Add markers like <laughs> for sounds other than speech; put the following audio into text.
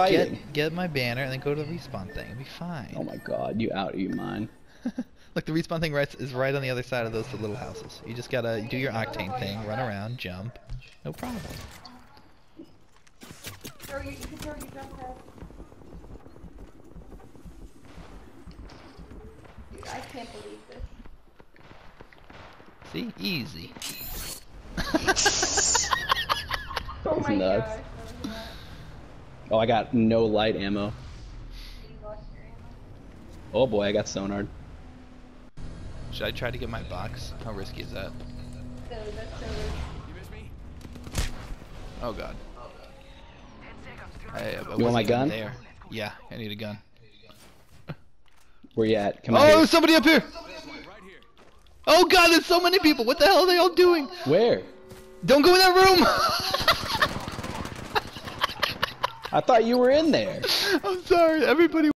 fighting. Get get my banner and then go to the respawn thing. It'll be fine. Oh my god, you out of your mind. <laughs> Look, the respawn thing right is right on the other side of those little houses. You just gotta do your octane thing, run around, jump. No problem. Throw your, you can throw your jump pad. Dude, I can't believe this. See? Easy. <laughs> Oh my nuts. gosh. That was nuts. Oh, I got no light ammo. You ammo. Oh boy, I got sonar. Should I try to get my box? How risky is that? So that's so weird. Oh god. I, I want my gun? There. Yeah, I need a gun. Where you at? Come on. Oh, there's somebody up here! Oh god, there's so many people! What the hell are they all doing? Where? Don't go in that room! <laughs> I thought you were in there. I'm sorry, everybody